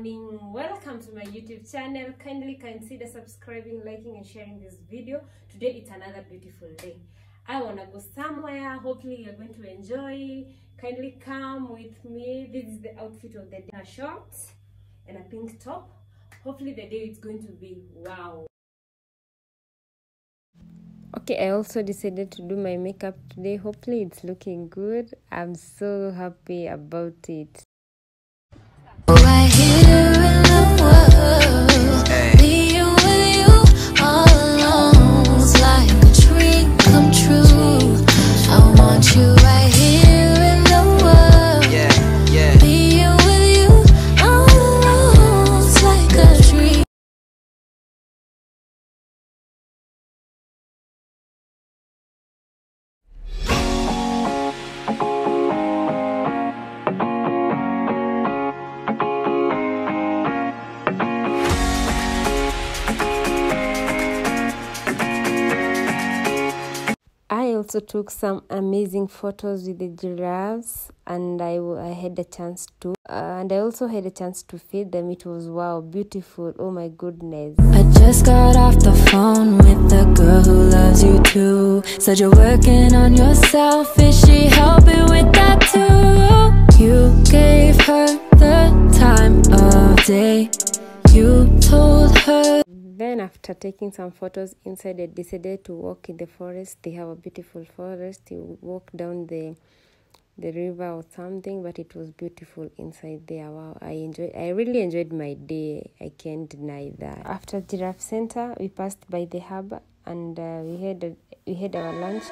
morning. Welcome to my youtube channel. Kindly consider subscribing liking and sharing this video. Today it's another beautiful day. I want to go somewhere. Hopefully you're going to enjoy. Kindly come with me. This is the outfit of the day. A short and a pink top. Hopefully the day is going to be wow. Okay i also decided to do my makeup today. Hopefully it's looking good. I'm so happy about it also took some amazing photos with the giraffes, and I, I had a chance to, uh, and I also had a chance to feed them. It was wow, beautiful. Oh my goodness. I just got off the phone with the girl who loves you too. Said you're working on yourself. Is she helping with that too? You gave her the time of day. You told her. Then, after taking some photos inside, I decided to walk in the forest. They have a beautiful forest. You walk down the the river or something, but it was beautiful inside there. Wow, I enjoyed. I really enjoyed my day. I can't deny that. After Giraffe Center, we passed by the harbor and uh, we had a, we had our lunch.